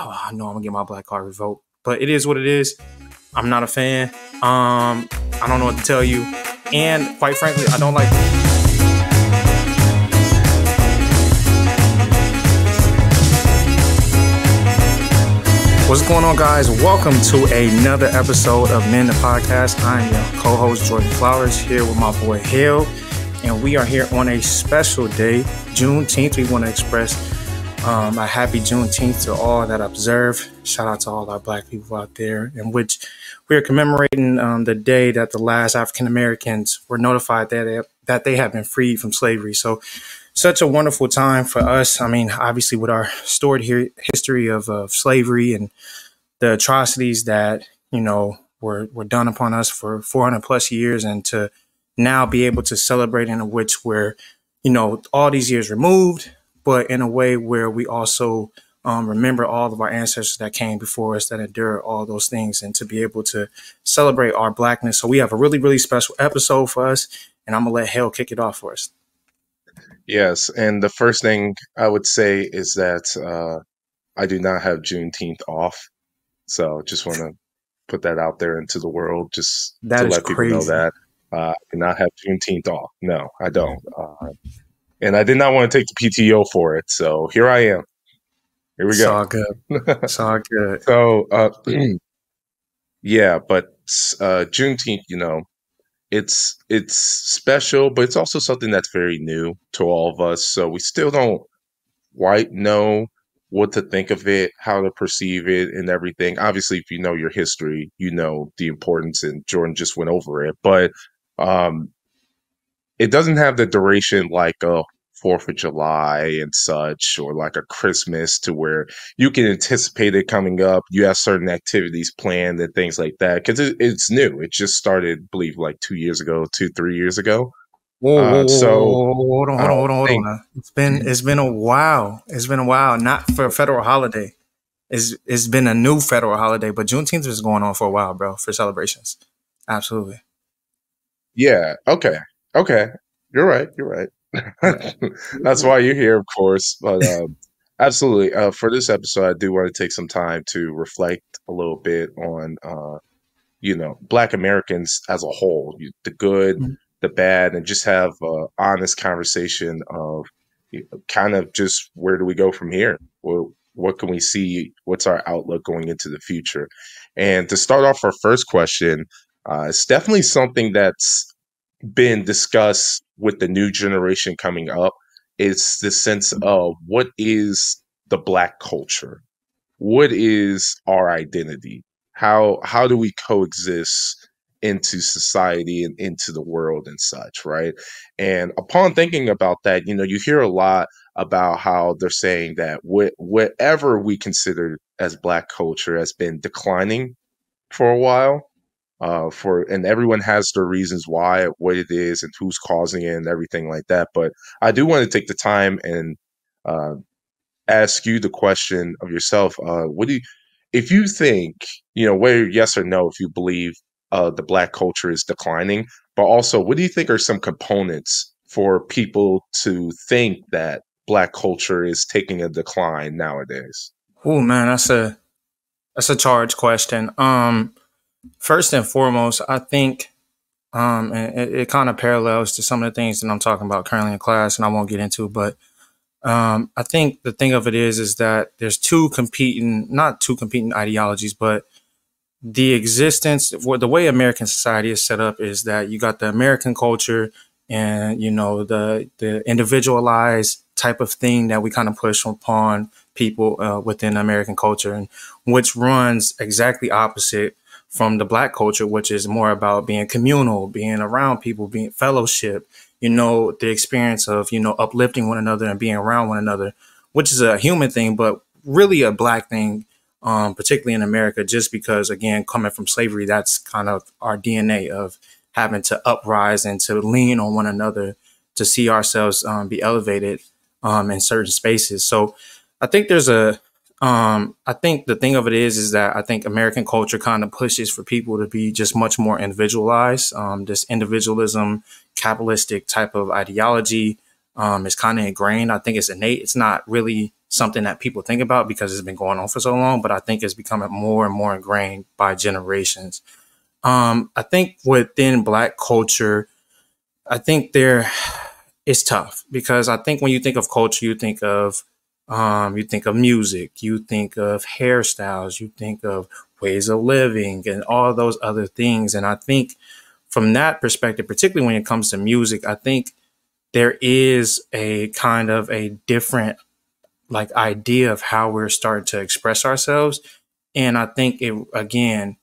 oh, I know I'm gonna get my black card revoked. But it is what it is. I'm not a fan. Um, I don't know what to tell you. And quite frankly, I don't like What's going on, guys? Welcome to another episode of Men the Podcast. I'm your co-host Jordan Flowers here with my boy Hill, and we are here on a special day, Juneteenth. We want to express um, a happy Juneteenth to all that observe. Shout out to all our Black people out there, in which we are commemorating um, the day that the last African Americans were notified that they, that they have been freed from slavery. So such a wonderful time for us. I mean, obviously, with our stored he- history of, of slavery and the atrocities that you know were were done upon us for 400 plus years, and to now be able to celebrate in a which we're you know all these years removed, but in a way where we also um, remember all of our ancestors that came before us that endured all those things, and to be able to celebrate our blackness. So we have a really really special episode for us, and I'm gonna let Hale kick it off for us. Yes, and the first thing I would say is that uh, I do not have Juneteenth off, so just want to put that out there into the world, just That to is let people know that uh, I do not have Juneteenth off. No, I don't, uh, and I did not want to take the PTO for it, so here I am. Here we It's go. all good. It's all good. So, uh, yeah, but uh, Juneteenth, you know, it's it's special, but it's also something that's very new to all of us. So we still don't quite know what to think of it, how to perceive it, and everything. Obviously, if you know your history, you know the importance, and Jordan just went over it. But um, it doesn't have the duration like a Fourth of July and such, or like a Christmas, to where you can anticipate it coming up. You have certain activities planned and things like that because it, it's new. It just started, I believe, like two years ago, two three years ago. Whoa, Uh, whoa, so whoa, hold on, hold on, hold on, hold on. It's been it's been a while. It's been a while. Not for a federal holiday. It's it's been a new federal holiday, but Juneteenth is going on for a while, bro, for celebrations. Absolutely. yeah, okay, okay, you're right, you're right. That's why you're here, of course. But um, absolutely, uh, for this episode, I do want to take some time to reflect a little bit on, uh, you know, Black Americans as a whole, you- the good, Mhm. the bad, and just have an honest conversation of you know, kind of just where do we go from here? Well, what can we see? What's our outlook going into the future? And to start off our first question, uh, it's definitely something that's been discussed with the new generation coming up. is the sense mm-hmm. of what is the black culture? What is our identity? How how do we coexist into society and into the world and such, right? And upon thinking about that, you know, you hear a lot about how they're saying that wh- whatever we consider as black culture has been declining for a while uh, for and everyone has their reasons why, what it is, and who's causing it, and everything like that. But I do want to take the time and uh, ask you the question of yourself. Uh, what do you, if you think, you know, whether yes or no, if you believe uh, the black culture is declining, but also, what do you think are some components for people to think that black culture is taking a decline nowadays? Oh man, that's a that's a charged question. Um, first and foremost, I think um, and it, it kind of parallels to some of the things that I'm talking about currently in class, and I won't get into. But um, I think the thing of it is, is that there's two competing, not two competing ideologies, but the existence, the way American society is set up, is that you got the American culture, and you know the the individualized type of thing that we kind of push upon people uh, within American culture, and which runs exactly opposite from the black culture, which is more about being communal, being around people, being fellowship, you know, the experience of, you know, uplifting one another and being around one another, which is a human thing, but really a black thing, um, particularly in America, just because, again, coming from slavery, that's kind of our DNA of having to uprise and to lean on one another to see ourselves um, be elevated um, in certain spaces. So I think there's a, um, I think the thing of it is, is that I think American culture kind of pushes for people to be just much more individualized. Um, this individualism, capitalistic type of ideology um, is kind of ingrained. I think it's innate. It's not really something that people think about because it's been going on for so long, but I think it's becoming more and more ingrained by generations. Um, I think within Black culture, I think there it's tough because I think when you think of culture, you think of um, you think of music, you think of hairstyles, you think of ways of living, and all those other things. And I think from that perspective, particularly when it comes to music, I think there is a kind of a different like idea of how we're starting to express ourselves. And I think it again,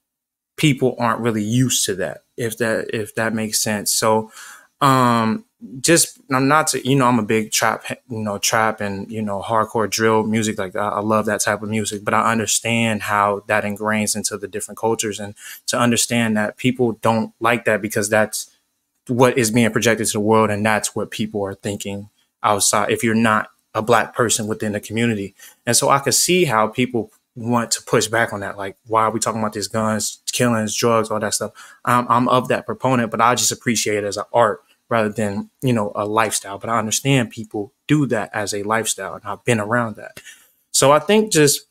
people aren't really used to that, if that if that makes sense. So um just I'm not to, you know I'm a big trap you know trap and you know hardcore drill music like I, I love that type of music but I understand how that ingrains into the different cultures and to understand that people don't like that because that's what is being projected to the world and that's what people are thinking outside if you're not a black person within the community. And so I could see how people want to push back on that like why are we talking about these guns killings drugs all that stuff? I'm, I'm of that proponent but I just appreciate it as an art rather than you know a lifestyle but i understand people do that as a lifestyle and i've been around that. So i think just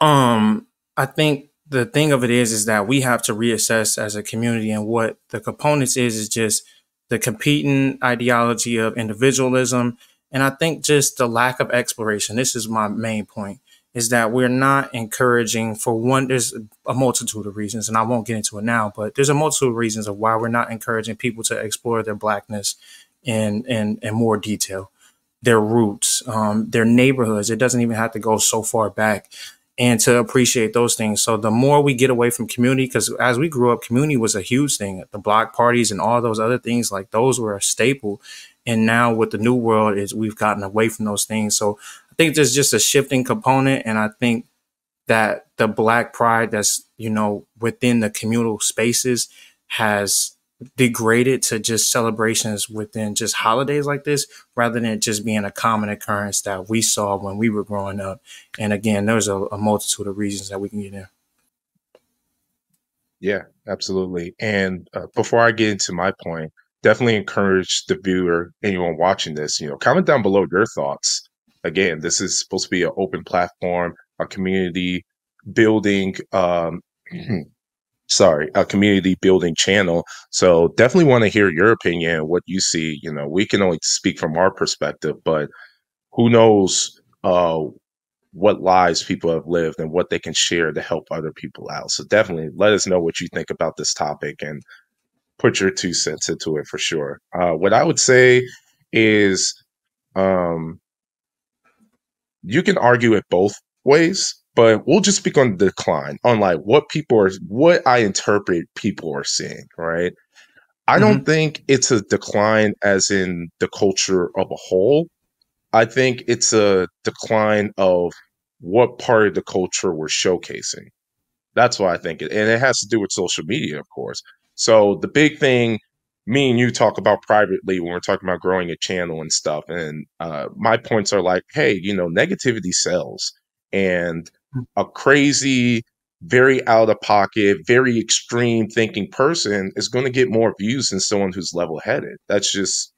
um i think the thing of it is is that we have to reassess as a community and what the components is is just the competing ideology of individualism and i think just the lack of exploration. This is my main point is that we're not encouraging for one there's a multitude of reasons and i won't get into it now but there's a multitude of reasons of why we're not encouraging people to explore their blackness in in, in more detail. Their roots um, their neighborhoods it doesn't even have to go so far back and to appreciate those things. So the more we get away from community because as we grew up community was a huge thing. The block parties and all those other things like those were a staple. And now with the new world is we've gotten away from those things. So I think there's just a shifting component, and I think that the black pride that's you know within the communal spaces has degraded to just celebrations within just holidays like this rather than just being a common occurrence that we saw when we were growing up. And again there's a, a multitude of reasons that we can get in. Yeah absolutely. And uh, before i get into my point definitely encourage the viewer anyone watching this you know comment down below your thoughts again, this is supposed to be an open platform, a community building, um, sorry, a community building channel. So definitely want to hear your opinion, what you see. You know, we can only speak from our perspective, but who knows uh, what lives people have lived and what they can share to help other people out. So definitely let us know what you think about this topic and put your two cents into it for sure. Uh, what I would say is um, you can argue it both ways, but we'll just speak on the decline, on like what people are, what I interpret people are seeing, right? I mm-hmm. don't think it's a decline as in the culture of a whole. I think it's a decline of what part of the culture we're showcasing. That's why I think it, and it has to do with social media, of course. So the big thing me and you talk about privately when we're talking about growing a channel and stuff. And uh, my points are like, hey, you know, negativity sells, and hmm. a crazy, very out of pocket, very extreme thinking person is going to get more views than someone who's level headed. That's just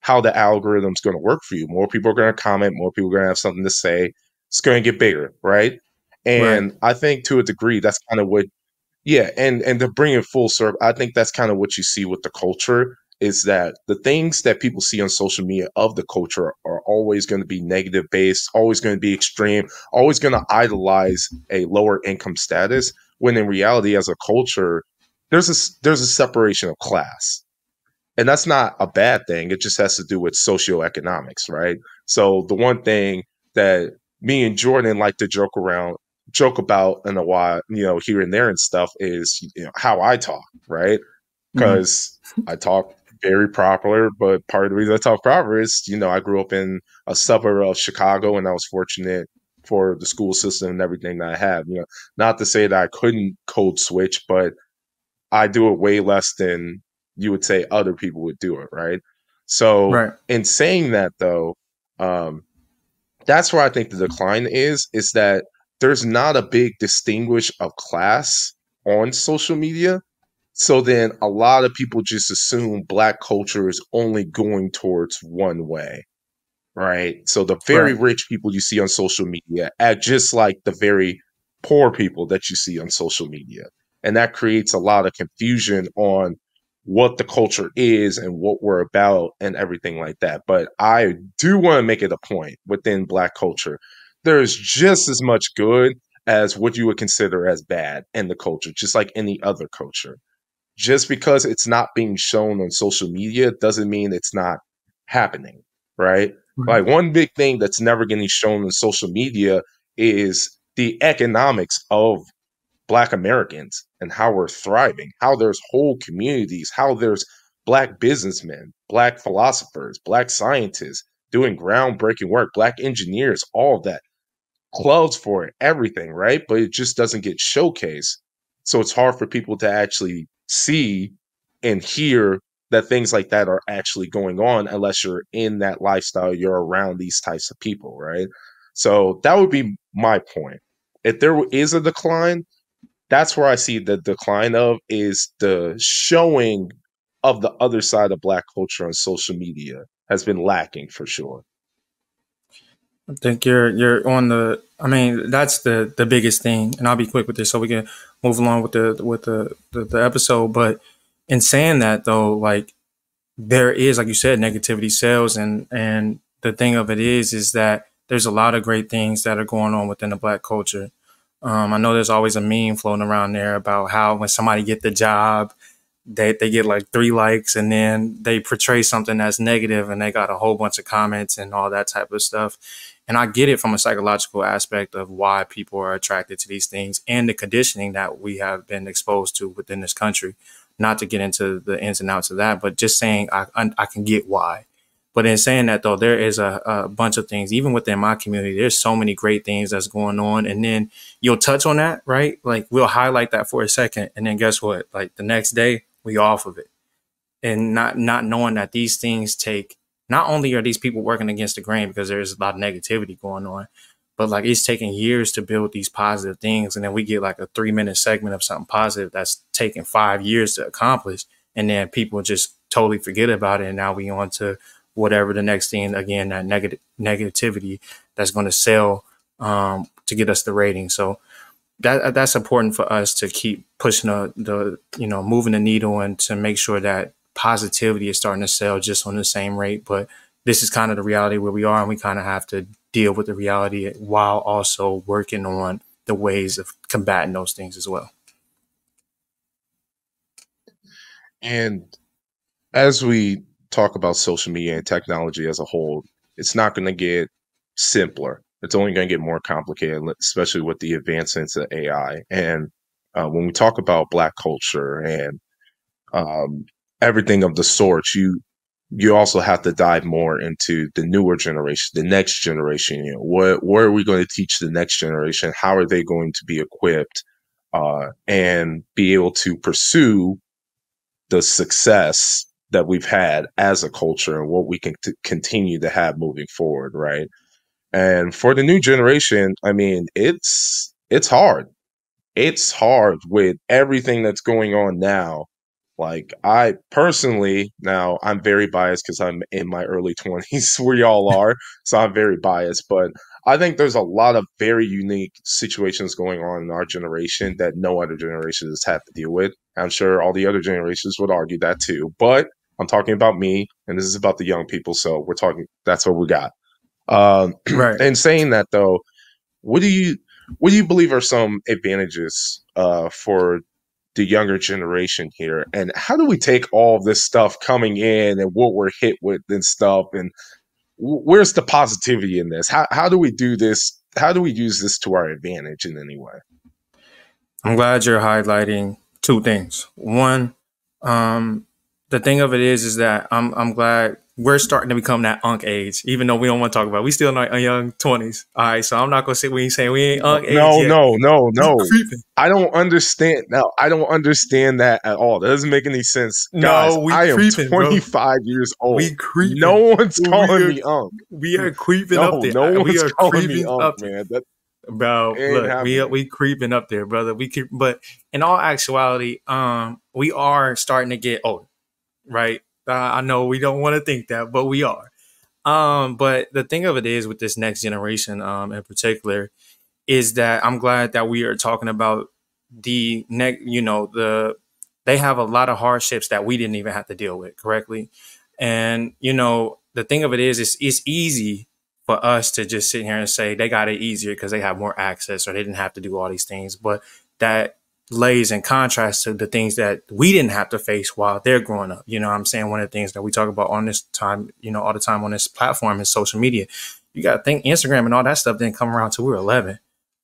how the algorithm's going to work for you. More people are going to comment, more people are going to have something to say. It's going to get bigger, right? And right. I think to a degree, that's kind of what yeah, and and to bring it full circle, I think that's kind of what you see with the culture is that the things that people see on social media of the culture are always going to be negative based, always going to be extreme, always going to idolize a lower income status. When in reality, as a culture, there's a there's a separation of class, and that's not a bad thing. It just has to do with socioeconomics, right? So the one thing that me and Jordan like to joke around joke about in a while, you know, here and there and stuff is you know how I talk, right? Because mm-hmm. I talk very proper, but part of the reason I talk proper is, you know, I grew up in a suburb of Chicago and I was fortunate for the school system and everything that I have. You know, not to say that I couldn't code switch, but I do it way less than you would say other people would do it, right? So right. in saying that though, um, that's where I think the decline is, is that there's not a big distinguish of class on social media. So then a lot of people just assume black culture is only going towards one way. right? So the very Right. rich people you see on social media act just like the very poor people that you see on social media. And that creates a lot of confusion on what the culture is and what we're about and everything like that. But I do want to make it a point within black culture. There's just as much good as what you would consider as bad in the culture, just like any other culture. Just because it's not being shown on social media doesn't mean it's not happening, right? Right. Like one big thing that's never getting shown on social media is the economics of black Americans and how we're thriving, how there's whole communities, how there's black businessmen, black philosophers, black scientists doing groundbreaking work, black engineers, all of that. Clubs for it, everything, right? But it just doesn't get showcased. So it's hard for people to actually see and hear that things like that are actually going on unless you're in that lifestyle, you're around these types of people, right? So that would be my point. If there is a decline, that's where I see the decline of is the showing of the other side of black culture on social media has been lacking for sure. I think you're you're on the. I mean, that's the the biggest thing, and I'll be quick with this so we can move along with the with the the, the episode. But in saying that, though, like there is, like you said, negativity sells, and and the thing of it is, is that there's a lot of great things that are going on within the black culture. Um, I know there's always a meme floating around there about how when somebody get the job, they they get like three likes, and then they portray something that's negative, and they got a whole bunch of comments and all that type of stuff. And I get it from a psychological aspect of why people are attracted to these things and the conditioning that we have been exposed to within this country. Not to get into the ins and outs of that, but just saying I I can get why. But in saying that though, there is a, a bunch of things, even within my community, there's so many great things that's going on. And then you'll touch on that, right? Like we'll highlight that for a second. And then guess what? Like the next day, we off of it. And not not knowing that these things take not only are these people working against the grain because there's a lot of negativity going on, but like it's taking years to build these positive things. And then we get like a three minute segment of something positive that's taking five years to accomplish. And then people just totally forget about it. And now we on to whatever the next thing again that negative negativity that's going to sell um, to get us the rating. So that that's important for us to keep pushing the, the you know moving the needle and to make sure that positivity is starting to sell just on the same rate. But this is kind of the reality where we are, and we kind of have to deal with the reality while also working on the ways of combating those things as well. And as we talk about social media and technology as a whole, it's not going to get simpler. It's only going to get more complicated, especially with the advancements of AI. And uh, when we talk about Black culture and um, everything of the sort, you you also have to dive more into the newer generation, the next generation. You know, what what are we going to teach the next generation? How are they going to be equipped uh, and be able to pursue the success that we've had as a culture and what we can t- continue to have moving forward, right? And for the new generation, I mean, it's it's hard. It's hard with everything that's going on now. Like I personally, now I'm very biased because I'm in my early 20s where y'all are, so I'm very biased, but I think there's a lot of very unique situations going on in our generation that no other generation has had to deal with. I'm sure all the other generations would argue that too, but I'm talking about me, and this is about the young people. So we're talking. That's what we got. Um, Right. and saying that though, what do you what do you believe are some advantages uh, for the younger generation here, and how do we take all this stuff coming in and what we're hit with and stuff, and where's the positivity in this? How how do we do this? How do we use this to our advantage in any way? I'm glad you're highlighting two things. One, um, the thing of it is, is that I'm I'm glad we're starting to become that unk age, even though we don't want to talk about. It. We still in our young twenties. All right, so I'm not gonna say we ain't saying we ain't unk age. No, yet. no, no, no. We. I don't understand. No, I don't understand that at all. That doesn't make any sense. No, Guys, we I am creeping, bro. 25 years old. We creeping. no one's calling are- me unk. We are creeping No, up there. no we one's are calling me creeping unk, up there. man. That, Bro, look, we happening. we creeping up there, brother. We keep, but in all actuality, um, we are starting to get older, right? Uh, I know we don't want to think that, but we are. um, but the thing of it is with this next generation, um, in particular, is that I'm glad that we are talking about the next, you know, the they have a lot of hardships that we didn't even have to deal with correctly. And, you know, the thing of it is, it's, it's easy for us to just sit here and say they got it easier because they have more access or they didn't have to do all these things. But that lays in contrast to the things that we didn't have to face while they're growing up. You know I'm saying? One of the things that we talk about on this time, you know, all the time on this platform is social media. You got to think Instagram and all that stuff didn't come around till we were 11.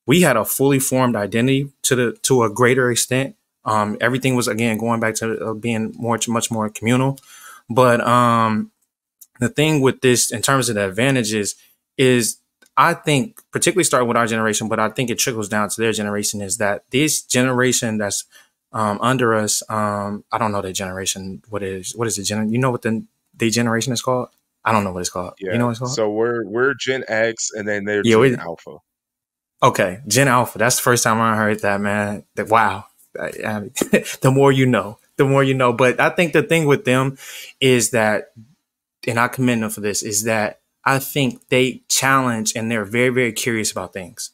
We had a fully formed identity to the to a greater extent. Um, everything was again going back to uh, being more much more communal. But um, the thing with this, in terms of the advantages, is I think, particularly starting with our generation, but I think it trickles down to their generation, is that this generation that's um, under us, um, I don't know the generation. What is what is the gen? You know what the the generation is called? I don't know what it's called. Yeah. You know what it's called? So we're we're Gen X, and then they're yeah, Gen Alpha. Okay, Gen Alpha. That's the first time I heard that, man. That wow. I, I the more you know, the more you know. But I think the thing with them is that, and I commend them for this, is that I think they challenge and they're very, very curious about things.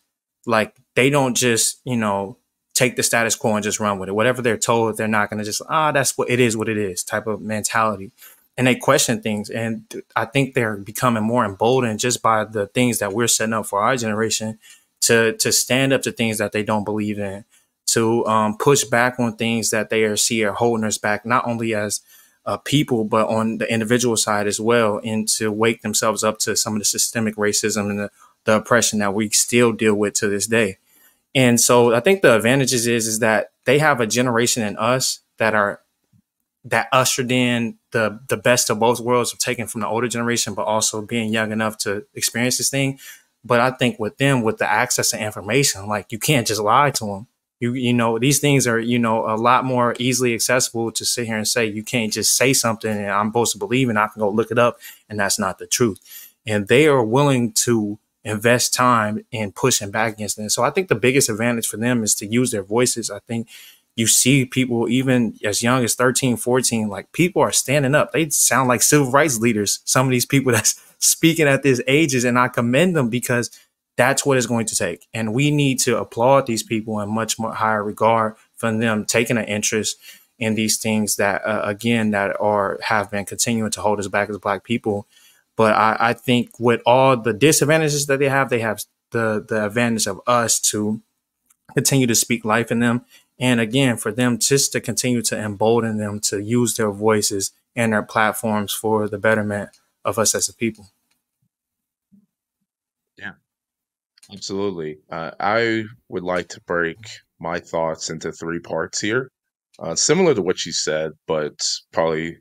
Like they don't just, you know, take the status quo and just run with it. Whatever they're told, they're not going to just, ah, that's what it is, what it is type of mentality. And they question things. And I think they're becoming more emboldened just by the things that we're setting up for our generation to, to stand up to things that they don't believe in, to um, push back on things that they are see are holding us back, not only as uh, people, but on the individual side as well, and to wake themselves up to some of the systemic racism and the, the oppression that we still deal with to this day. And so I think the advantages is is that they have a generation in us that are that ushered in the the best of both worlds of taking from the older generation, but also being young enough to experience this thing. But I think with them, with the access to information, like you can't just lie to them you you know these things are you know a lot more easily accessible to sit here and say you can't just say something and I'm supposed to believe and I can go look it up and that's not the truth. And they are willing to invest time in pushing back against them. So I think the biggest advantage for them is to use their voices. I think you see people even as young as 13, 14, like people are standing up. They sound like civil rights leaders. Some of these people that's speaking at these ages and I commend them because that's what it's going to take. And we need to applaud these people in much more higher regard for them taking an interest in these things that, uh, again, that are have been continuing to hold us back as Black people. But I, I think with all the disadvantages that they have, they have the the advantage of us to continue to speak life in them. And again, for them just to continue to embolden them to use their voices and their platforms for the betterment of us as a people. Absolutely. Uh, I would like to break my thoughts into three parts here, uh, similar to what you said, but probably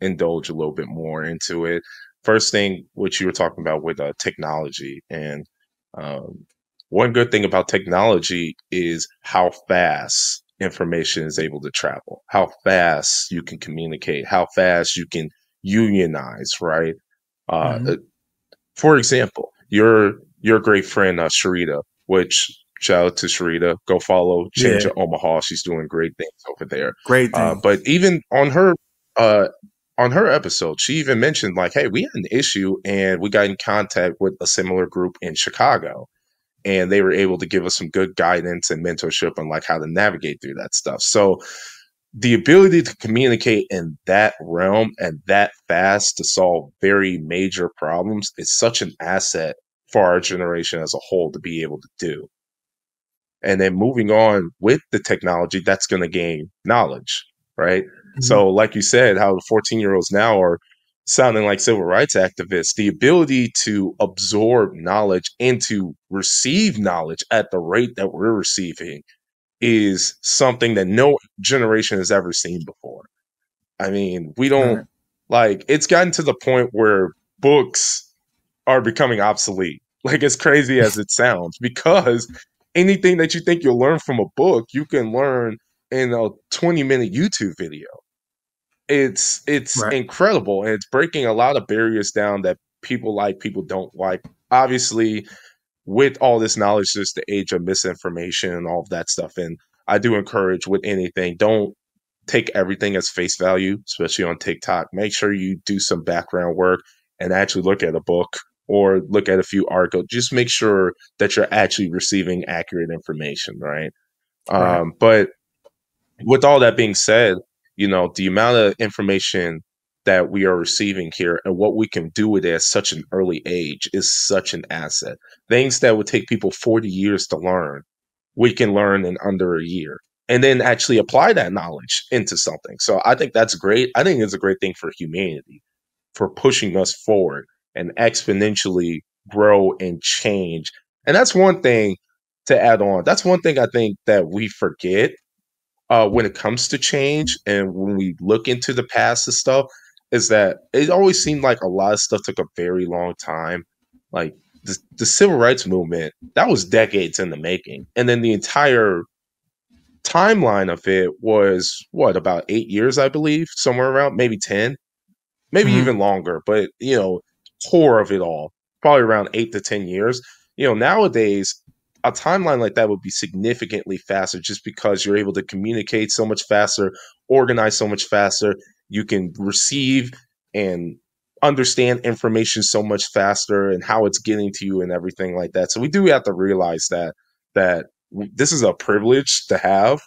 indulge a little bit more into it. First thing, what you were talking about with uh, technology, and um, one good thing about technology is how fast information is able to travel, how fast you can communicate, how fast you can unionize, right? Uh, mm-hmm. For example, you're your great friend uh, Sharita, which shout out to Sharita. Go follow Change yeah. Omaha. She's doing great things over there. Great uh, but even on her uh, on her episode, she even mentioned like, "Hey, we had an issue, and we got in contact with a similar group in Chicago, and they were able to give us some good guidance and mentorship on like how to navigate through that stuff." So. The ability to communicate in that realm and that fast to solve very major problems is such an asset for our generation as a whole to be able to do. And then moving on with the technology, that's going to gain knowledge, right? Mm-hmm. So, like you said, how the 14 year olds now are sounding like civil rights activists, the ability to absorb knowledge and to receive knowledge at the rate that we're receiving is something that no generation has ever seen before. I mean, we don't like it's gotten to the point where books are becoming obsolete like as crazy as it sounds, because anything that you think you'll learn from a book, you can learn in a 20 minute YouTube video. It's it's right. incredible and it's breaking a lot of barriers down that people like, people don't like. Obviously, with all this knowledge, there's the age of misinformation and all of that stuff. And I do encourage with anything, don't take everything as face value, especially on TikTok. Make sure you do some background work and actually look at a book or look at a few articles. Just make sure that you're actually receiving accurate information, right? right. Um, but with all that being said, you know, the amount of information that we are receiving here and what we can do with it at such an early age is such an asset. Things that would take people 40 years to learn, we can learn in under a year and then actually apply that knowledge into something. So I think that's great. I think it's a great thing for humanity for pushing us forward and exponentially grow and change. And that's one thing to add on. That's one thing I think that we forget uh, when it comes to change and when we look into the past and stuff is that it always seemed like a lot of stuff took a very long time. Like the, the civil rights movement, that was decades in the making. And then the entire timeline of it was what, about eight years, I believe, somewhere around maybe 10, maybe mm-hmm. even longer. But, you know, core of it all, probably around eight to 10 years. You know, nowadays, a timeline like that would be significantly faster just because you're able to communicate so much faster, organize so much faster. You can receive and understand information so much faster and how it's getting to you and everything like that. So we do have to realize that that this is a privilege to have.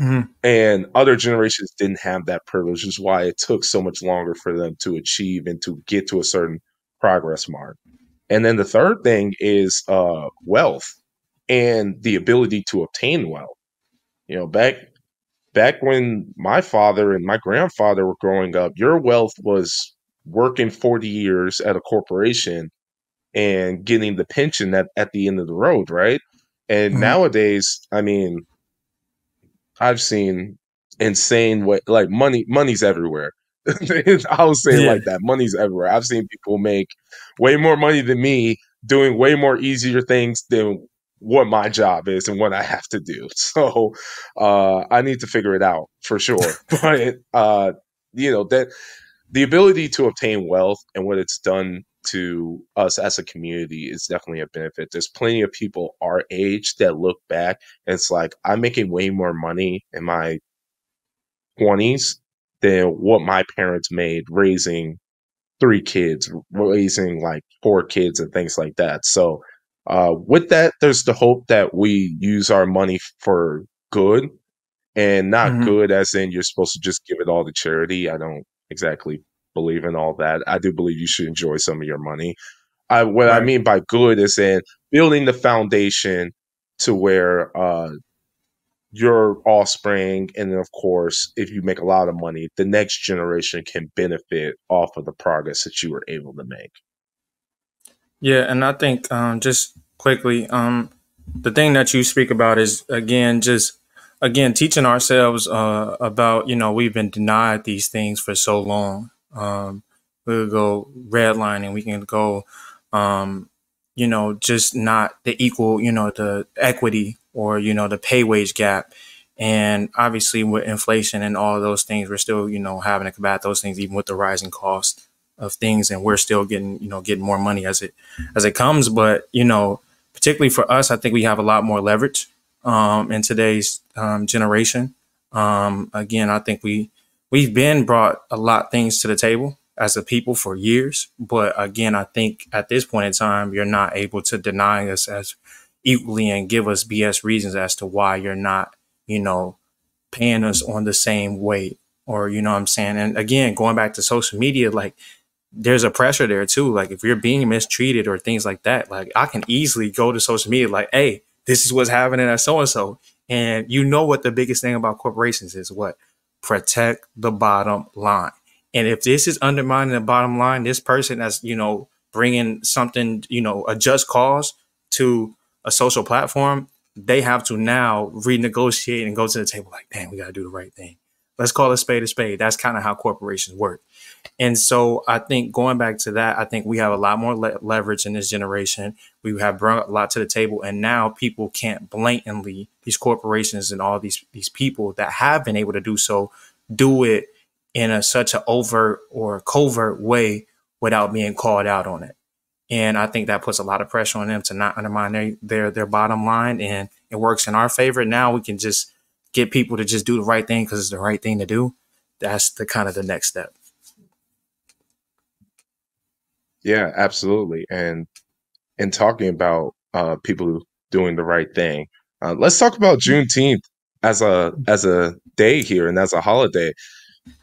Mm-hmm. And other generations didn't have that privilege, is why it took so much longer for them to achieve and to get to a certain progress mark. And then the third thing is uh, wealth and the ability to obtain wealth. You know, back back when my father and my grandfather were growing up, your wealth was working 40 years at a corporation and getting the pension at, at the end of the road, right? And mm-hmm. nowadays, I mean, I've seen insane way like money money's everywhere. I'll say yeah. like that. Money's everywhere. I've seen people make way more money than me doing way more easier things than what my job is and what I have to do. So uh, I need to figure it out for sure. but uh, you know that the ability to obtain wealth and what it's done to us as a community is definitely a benefit. There's plenty of people our age that look back and it's like I'm making way more money in my 20s than what my parents made raising three kids, raising like four kids and things like that. So uh, with that, there's the hope that we use our money for good and not mm-hmm. good as in you're supposed to just give it all to charity. I don't exactly believe in all that. I do believe you should enjoy some of your money. I, what right. I mean by good is in building the foundation to where uh, your offspring, and then of course, if you make a lot of money, the next generation can benefit off of the progress that you were able to make. Yeah, and I think um, just quickly, um, the thing that you speak about is again just again teaching ourselves uh, about you know we've been denied these things for so long. Um, we'll go redlining. We can go, um, you know, just not the equal, you know, the equity or you know the pay wage gap. And obviously, with inflation and all those things, we're still, you know, having to combat those things, even with the rising cost of things and we're still getting you know getting more money as it as it comes but you know particularly for us i think we have a lot more leverage um, in today's um, generation um, again i think we we've been brought a lot of things to the table as a people for years but again i think at this point in time you're not able to deny us as equally and give us bs reasons as to why you're not you know paying us on the same weight or you know what i'm saying and again going back to social media like there's a pressure there too. Like if you're being mistreated or things like that, like I can easily go to social media like, hey, this is what's happening at so and so. And you know what the biggest thing about corporations is what? Protect the bottom line. And if this is undermining the bottom line, this person that's, you know, bringing something, you know, a just cause to a social platform, they have to now renegotiate and go to the table like, damn, we got to do the right thing. Let's call a spade a spade. That's kind of how corporations work. And so I think going back to that, I think we have a lot more le- leverage in this generation. We have brought a lot to the table, and now people can't blatantly these corporations and all these these people that have been able to do so do it in a such an overt or covert way without being called out on it. And I think that puts a lot of pressure on them to not undermine their their, their bottom line, and it works in our favor. Now we can just get people to just do the right thing because it's the right thing to do. That's the kind of the next step. Yeah, absolutely. And and talking about uh, people doing the right thing, uh, let's talk about Juneteenth as a as a day here and as a holiday.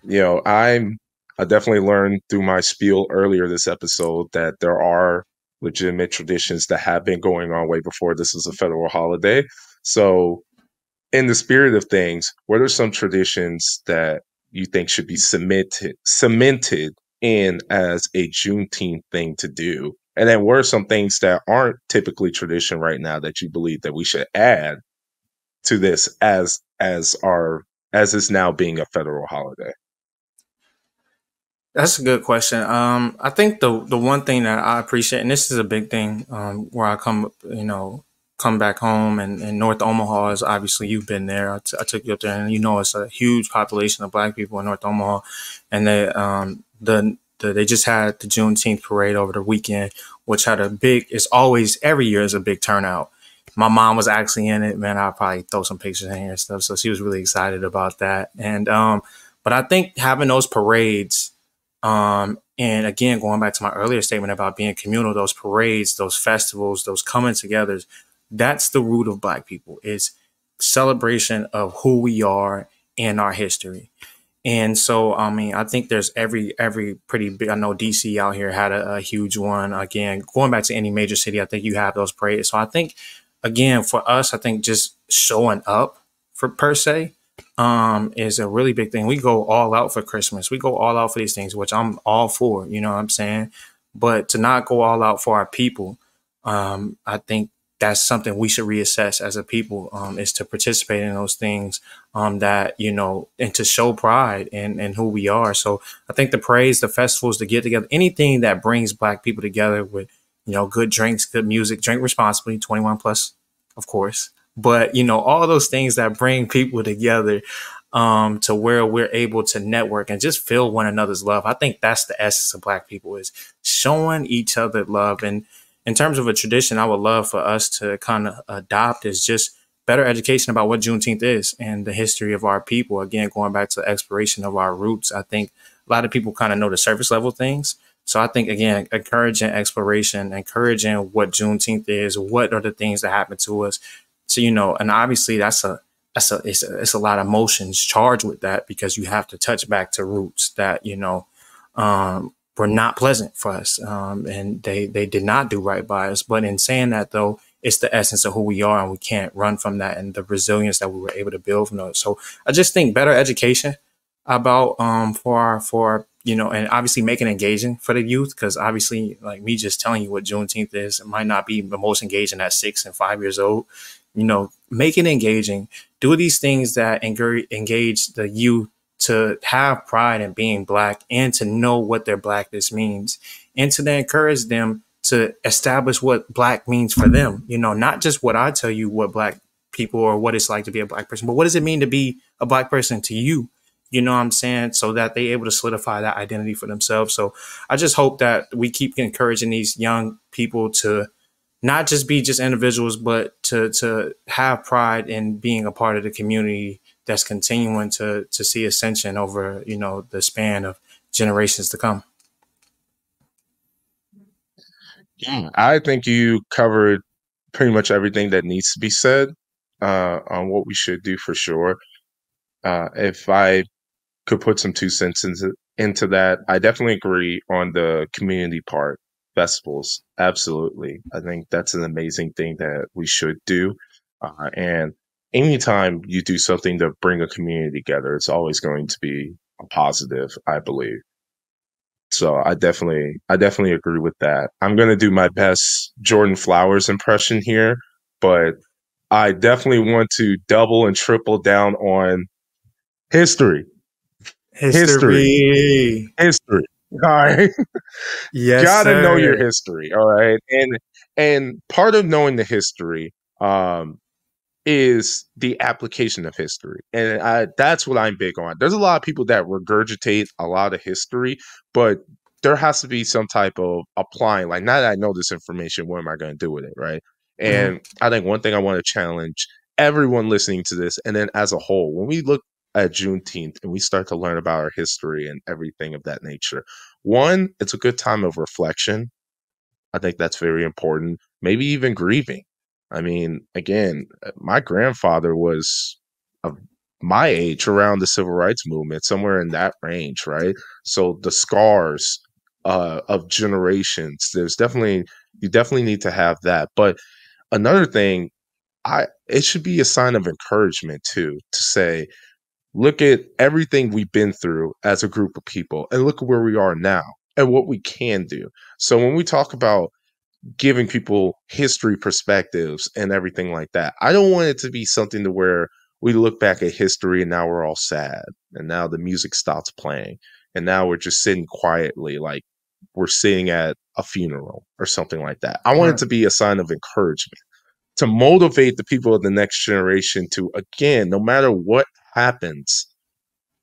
You know, I'm I definitely learned through my spiel earlier this episode that there are legitimate traditions that have been going on way before this is a federal holiday. So, in the spirit of things, what are some traditions that you think should be cemented cemented in as a Juneteenth thing to do? And then what are some things that aren't typically tradition right now that you believe that we should add to this as as our as is now being a federal holiday? That's a good question. Um, I think the the one thing that I appreciate, and this is a big thing, um, where I come, you know, come back home and, and North Omaha is obviously you've been there. I, t- I took you up there, and you know it's a huge population of Black people in North Omaha, and they um the, the they just had the Juneteenth parade over the weekend, which had a big. It's always every year is a big turnout. My mom was actually in it. Man, I'll probably throw some pictures in here and stuff. So she was really excited about that. And um, but I think having those parades um, and again, going back to my earlier statement about being communal, those parades, those festivals, those coming together, that's the root of Black people is celebration of who we are and our history. And so, I mean, I think there's every every pretty big. I know DC out here had a, a huge one. Again, going back to any major city, I think you have those parades. So I think, again, for us, I think just showing up for per se um, is a really big thing. We go all out for Christmas. We go all out for these things, which I'm all for, you know what I'm saying? But to not go all out for our people, um, I think that's something we should reassess as a people um, is to participate in those things um, that you know and to show pride in, in who we are so i think the praise the festivals the get together anything that brings black people together with you know good drinks good music drink responsibly 21 plus of course but you know all those things that bring people together um, to where we're able to network and just feel one another's love. I think that's the essence of Black people is showing each other love. And in terms of a tradition, I would love for us to kind of adopt is just better education about what Juneteenth is and the history of our people. Again, going back to the exploration of our roots, I think a lot of people kind of know the surface level things. So I think again, encouraging exploration, encouraging what Juneteenth is, what are the things that happen to us, so you know, and obviously that's a that's a it's, a it's a lot of emotions charged with that because you have to touch back to roots that you know um, were not pleasant for us, um, and they they did not do right by us. But in saying that, though, it's the essence of who we are, and we can't run from that, and the resilience that we were able to build from those. So I just think better education about um, for our for our, you know, and obviously making engaging for the youth because obviously, like me just telling you what Juneteenth is, it might not be the most engaging at six and five years old you know, make it engaging. Do these things that engage the youth to have pride in being black and to know what their blackness means and to then encourage them to establish what black means for them. You know, not just what I tell you what black people or what it's like to be a black person, but what does it mean to be a black person to you? You know what I'm saying? So that they're able to solidify that identity for themselves. So I just hope that we keep encouraging these young people to not just be just individuals, but to to have pride in being a part of the community that's continuing to to see ascension over you know the span of generations to come. Yeah, I think you covered pretty much everything that needs to be said uh, on what we should do for sure. Uh, if I could put some two cents into, into that, I definitely agree on the community part festivals. Absolutely. I think that's an amazing thing that we should do. Uh, and anytime you do something to bring a community together, it's always going to be a positive, I believe. So I definitely, I definitely agree with that. I'm going to do my best Jordan Flowers impression here, but I definitely want to double and triple down on history. History. History. History. All right. Yes. Gotta sir. know your history. All right. And and part of knowing the history um is the application of history. And I that's what I'm big on. There's a lot of people that regurgitate a lot of history, but there has to be some type of applying. Like now that I know this information, what am I going to do with it? Right. Mm-hmm. And I think one thing I want to challenge everyone listening to this, and then as a whole, when we look at Juneteenth and we start to learn about our history and everything of that nature, One, it's a good time of reflection. I think that's very important. Maybe even grieving. I mean, again, uh, my grandfather was of my age around the civil rights movement, somewhere in that range, right? So the scars uh, of generations, there's definitely you definitely need to have that. But another thing, I it should be a sign of encouragement too to say, look at everything we've been through as a group of people, and look at where we are now and what we can do. So when we talk about giving people history perspectives and everything like that. I don't want it to be something to where we look back at history and now we're all sad and now the music stops playing and now we're just sitting quietly like we're sitting at a funeral or something like that. I want it to be a sign of encouragement to motivate the people of the next generation to again, no matter what happens,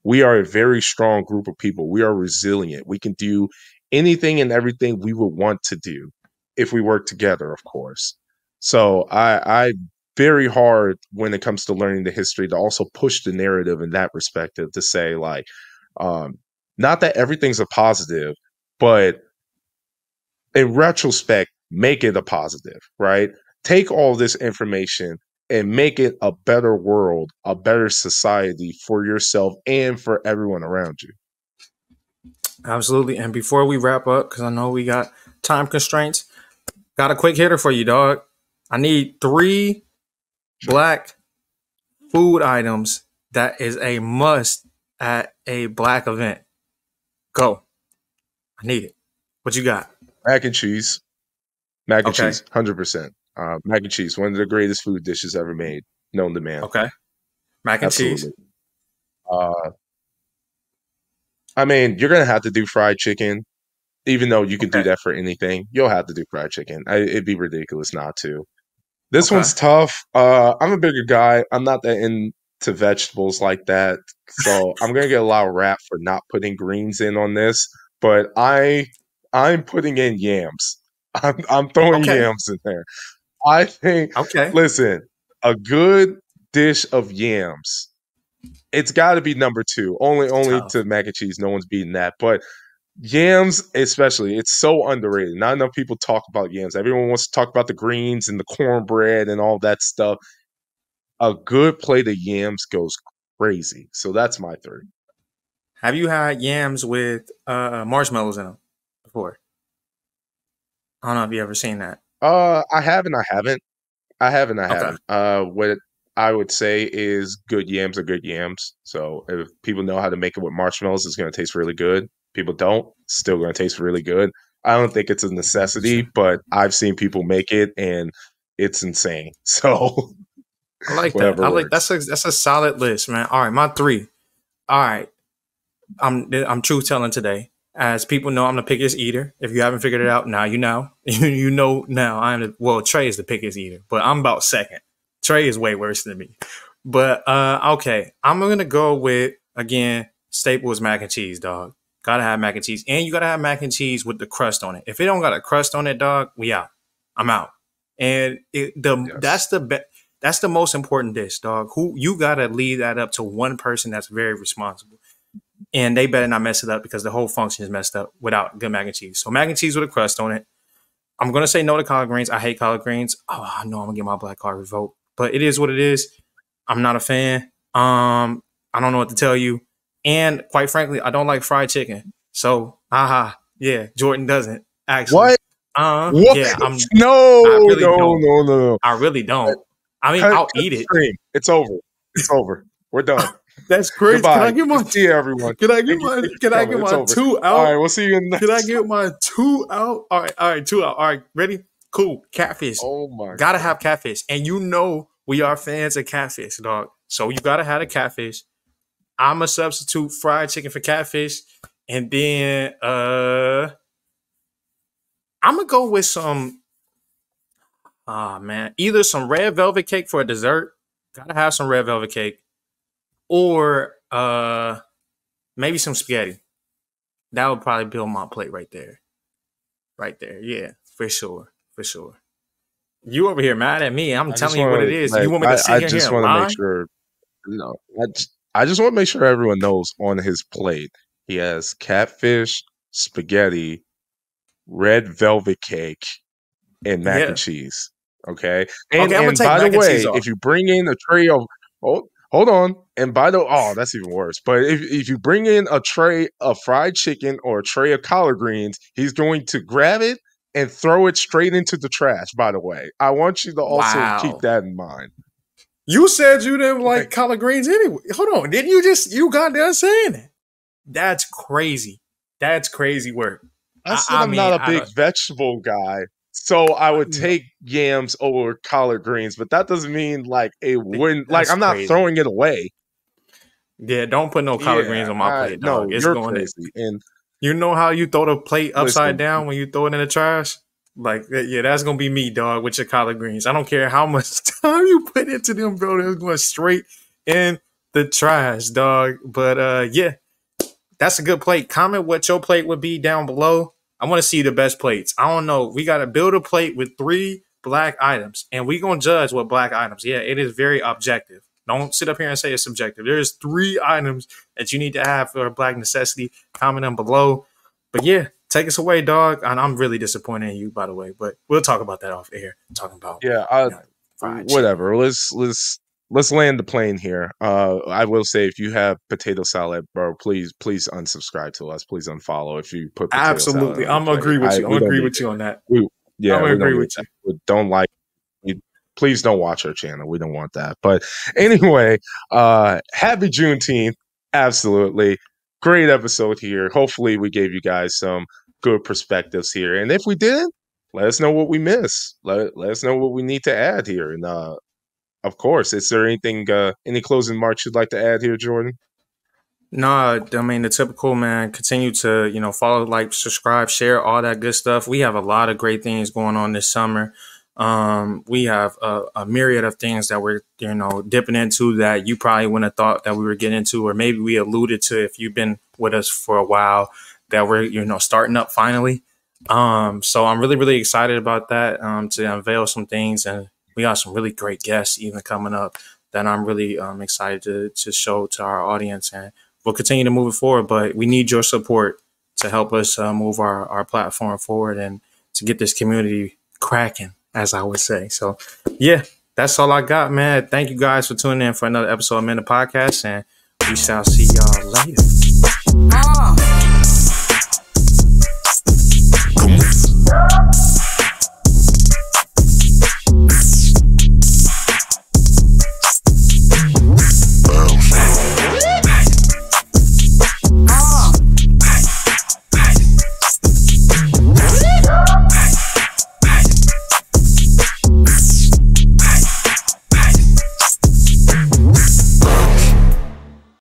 we are a very strong group of people. We are resilient. We can do anything and everything we would want to do if we work together, of course. So I, I very hard when it comes to learning the history to also push the narrative in that perspective to say like, um, not that everything's a positive, but in retrospect, make it a positive, right? Take all this information and make it a better world, a better society for yourself and for everyone around you. Absolutely. And before we wrap up, because I know we got time constraints, Got a quick hitter for you, dog. I need three black food items that is a must at a black event. Go. I need it. What you got? Mac and cheese. Mac and okay. cheese, hundred uh, percent. Mac and cheese, one of the greatest food dishes ever made, known to man. Okay. Mac and Absolutely. cheese. Uh, I mean, you're gonna have to do fried chicken even though you can okay. do that for anything, you'll have to do fried chicken. I, it'd be ridiculous not to. This okay. one's tough. Uh, I'm a bigger guy. I'm not that into vegetables like that, so I'm gonna get a lot of rap for not putting greens in on this. But I, I'm putting in yams. I'm, I'm throwing okay. yams in there. I think. Okay. Listen, a good dish of yams. It's got to be number two. Only, only to mac and cheese. No one's beating that. But yams especially it's so underrated. Not enough people talk about yams. Everyone wants to talk about the greens and the cornbread and all that stuff. A good plate of yams goes crazy. So that's my three. Have you had yams with uh, marshmallows in them before? I don't know if you ever seen that. Uh i haven't i haven't. I haven't i okay. haven't. Uh what I would say is good yams are good yams. So if people know how to make it with marshmallows, it's going to taste really good people don't, still going to taste really good. I don't think it's a necessity, but I've seen people make it and it's insane. So I like that. I like that's a that's a solid list, man. All right, my three. All right, I'm I'm truth telling today. As people know, I'm the pickiest eater. If you haven't figured it out, now you know. you know now. I'm the well. Trey is the pickiest eater, but I'm about second. Trey is way worse than me. But uh okay, I'm gonna go with again Staples mac and cheese, dog. Gotta have mac and cheese. And you gotta have mac and cheese with the crust on it. If it don't got a crust on it, dog, we out. I'm out. And it, the yes. that's the be- that's the most important dish, dog. Who you gotta leave that up to one person that's very responsible. And they better not mess it up because the whole function is messed up without good mac and cheese. So mac and cheese with a crust on it. I'm gonna say no to collard greens. I hate collard greens. Oh, I know I'm gonna get my black card revoked, but it is what it is. I'm not a fan. Um, I don't know what to tell you. And quite frankly, I don't like fried chicken. So, haha, yeah, Jordan doesn't actually. What? Uh, what? Yeah, I'm. No, really no, don't. no, no, no. I really don't. I mean, cut, I'll cut eat it. It's over. It's over. We're done. That's crazy. Goodbye. Can I get my see you, everyone? Can I get my Can I get my two out? All right, we'll see you next. Can I get my two out? All right, all right, two out. All right, ready? Cool. Catfish. Oh my. Gotta God. have catfish, and you know we are fans of catfish, dog. So you gotta have a catfish. I'm a substitute fried chicken for catfish, and then uh, I'm gonna go with some. Ah oh, man, either some red velvet cake for a dessert. Gotta have some red velvet cake, or uh, maybe some spaghetti. That would probably build my plate right there. Right there, yeah, for sure, for sure. You over here mad at me? I'm I telling you what it is. Like, you want me to sit I, here I just want to make sure. You know, I just, I just want to make sure everyone knows on his plate he has catfish, spaghetti, red velvet cake, and mac Yeah. and cheese. Okay. And, Okay, oh, and by the way, if you bring in a tray of hold, hold on. And by the oh, that's even worse. But if if you bring in a tray of fried chicken or a tray of collard greens, he's going to grab it and throw it straight into the trash. By the way, I want you to also Wow. keep that in mind. You said you didn't like Like- collard greens anyway. Hold on, didn't you just you got done saying it? That's crazy. That's crazy work. I said I I'm not a big vegetable guy, so I would No. take yams over collard greens, but that doesn't mean like a wouldn't. Like I'm not crazy. throwing it away. Yeah, don't put no collard Yeah, greens on my I- plate. no, Dog. It's you're going in. crazy. And You know how you throw the plate upside Listen. down when you throw it in the trash? Like, yeah, that's gonna be me, dog, with your collard greens. I don't care how much time you put into them, bro. They're going straight in the trash, dog. But uh, yeah, that's a good plate. Comment what your plate would be down below. I want to see the best plates. I don't know. We got to build a plate with three black items, and we gonna judge what black items. Yeah, it is very objective. Don't sit up here and say it's subjective. There's three items that you need to have for a black necessity. Comment them below. But yeah, take us away, dog. And I'm really disappointed in you, by the way. But we'll talk about that off air. Talking about yeah, I, fried chicken. whatever. Let's let's let's land the plane here. Uh, I will say if you have potato salad, bro, please please unsubscribe to us. Please unfollow if you put Absolutely, I'm agree with I- you. I'm agree with you on that. We, Yeah, I'm we agree with that. We don't like. we- Please don't watch our channel. We don't want that. But anyway, uh, happy Juneteenth. Absolutely. Great episode here. Hopefully, we gave you guys some good perspectives here. And if we didn't, let us know what we missed. Let, let us know what we need to add here. And uh, of course, is there anything, uh, any closing marks you'd like to add here, Jordan? No, I mean the typical man. Continue to you know follow, like, subscribe, share, all that good stuff. We have a lot of great things going on this summer. Um, we have a, a myriad of things that we're you know dipping into that you probably wouldn't have thought that we were getting into, or maybe we alluded to if you've been with us for a while that we're you know starting up finally. Um, so I'm really really excited about that. Um, to unveil some things, and we got some really great guests even coming up that I'm really um excited to to show to our audience and we'll continue to move it forward, but we need your support to help us uh, move our, our platform forward and to get this community cracking, as I would say. So, yeah, that's all I got, man. Thank you guys for tuning in for another episode of Men the Podcast, and we shall see y'all later. Ah.